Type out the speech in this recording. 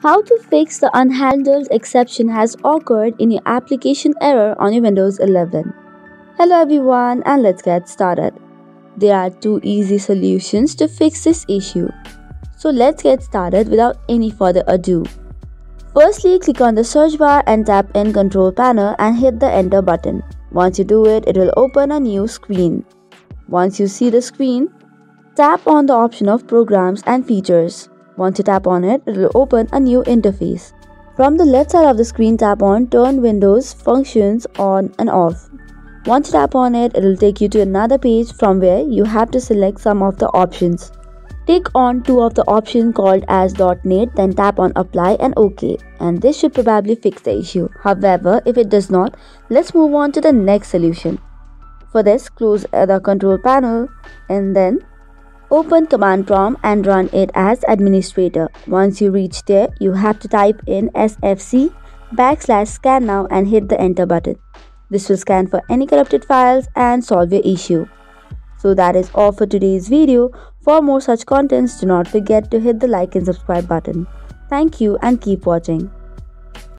How to fix the unhandled exception has occurred in your application error on your Windows 11. Hello everyone and let's get started. There are two easy solutions to fix this issue. So let's get started without any further ado. Firstly, click on the search bar and tap in control panel and hit the enter button. Once you do it, it will open a new screen. Once you see the screen, tap on the option of programs and features. Once you tap on it, it will open a new interface. From the left side of the screen, tap on Turn Windows Functions on and off. Once you tap on it, it will take you to another page from where you have to select some of the options. Tick on two of the options called as .NET, then tap on Apply and OK. And this should probably fix the issue. However, if it does not, let's move on to the next solution. For this, close the control panel and then Open command prompt and run it as administrator. Once you reach there, you have to type in sfc backslash scan now and hit the enter button. This will scan for any corrupted files and solve your issue. So that is all for today's video. For more such contents, do not forget to hit the like and subscribe button. Thank you and keep watching.